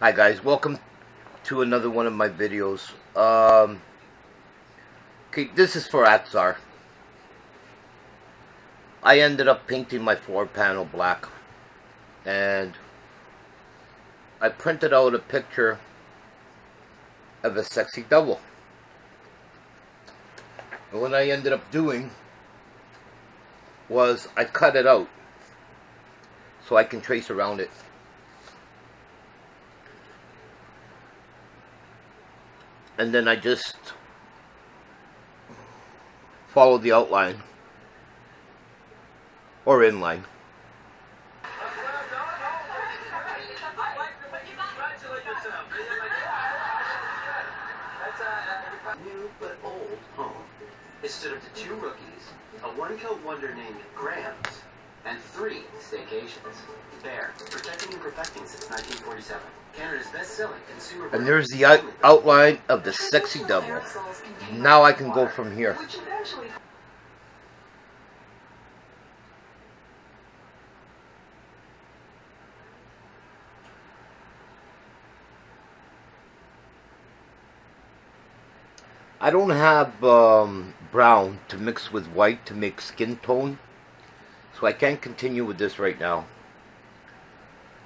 Hi guys, welcome to another one of my videos. Um, okay, this is for Atzar. I ended up painting my floor panel black. And I printed out a picture of a sexy double. And what I ended up doing was I cut it out so I can trace around it. And then I just follow the outline or inline. New but old home is stood up to two rookies, a one-kill wonder named Grams, and three staycations. And perfecting since 1947. Canada's best-selling consumer. And there's the out outline of the sexy double. Now I can go from here. I don't have um, brown to mix with white to make skin tone. So I can't continue with this right now.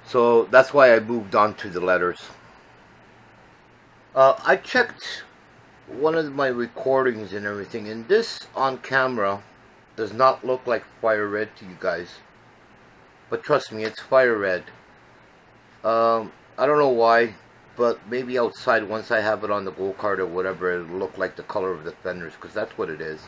So that's why I moved on to the letters. Uh, I checked one of my recordings and everything, and this on camera does not look like fire red to you guys. But trust me, it's fire red. Um, I don't know why, but maybe outside once I have it on the go-kart or whatever, it'll look like the color of the fenders, because that's what it is.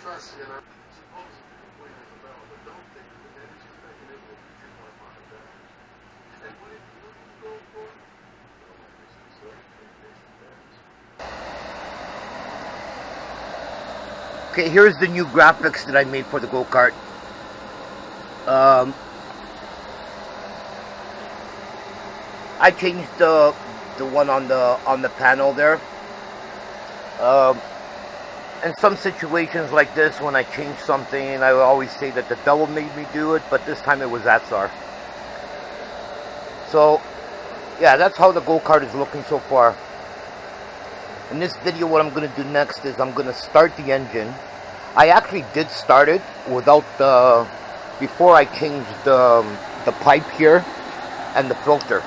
If you it Okay, here's the new graphics that I made for the go-kart. Um, I changed the the one on the on the panel there. Um, in some situations like this, when I change something, I always say that the devil made me do it, but this time it was Atzar. So, yeah, that's how the go-kart is looking so far. In this video, what I'm going to do next is I'm going to start the engine. I actually did start it without the, before I changed the, the pipe here and the filter.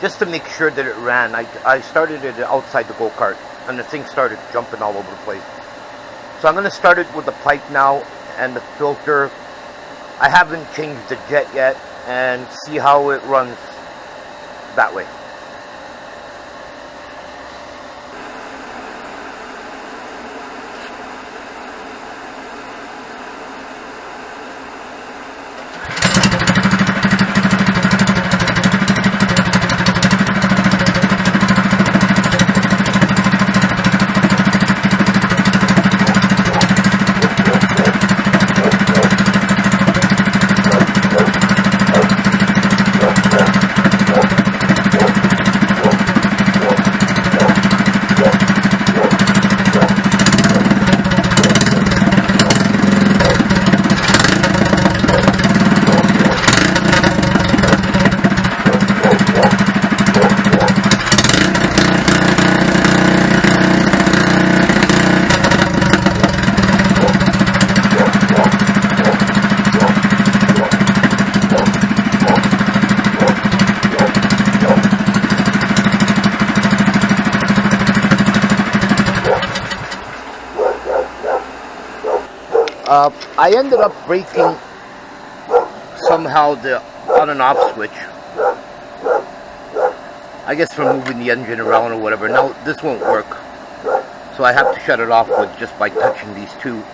Just to make sure that it ran. I, I started it outside the go-kart and the thing started jumping all over the place. So I'm going to start it with the pipe now and the filter. I haven't changed the jet yet and see how it runs that way. Uh, I ended up breaking somehow the on and off switch. I guess from moving the engine around or whatever. Now this won't work. So I have to shut it off with just by touching these two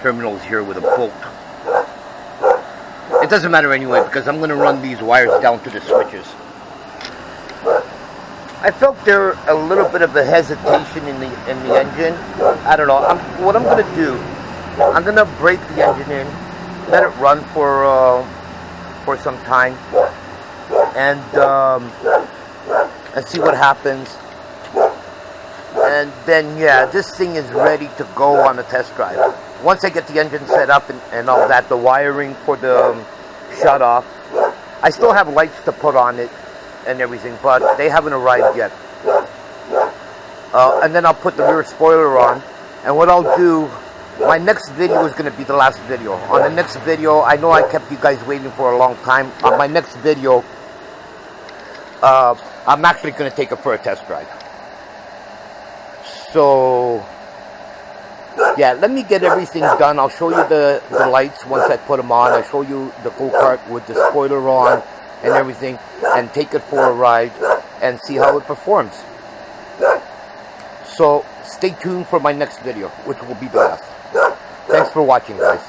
terminals here with a bolt. It doesn't matter anyway because I'm going to run these wires down to the switches. I felt there a little bit of a hesitation in the in the engine. I don't know. I'm, what I'm going to do, I'm to break the engine in, let it run for uh, for some time, and um, and see what happens. And then yeah, this thing is ready to go on a test drive. Once I get the engine set up and, and all that, the wiring for the um, shut off. I still have lights to put on it and everything, but they haven't arrived yet. Uh, and then I'll put the rear spoiler on. And what I'll do, my next video is going to be the last video. On the next video, I know I kept you guys waiting for a long time. On my next video, uh, I'm actually going to take it for a test drive. So, yeah, let me get everything done. I'll show you the, the lights once I put them on. I'll show you the go-kart with the spoiler on and everything and take it for a ride and see how it performs. So, stay tuned for my next video, which will be the last. Thanks for watching, guys.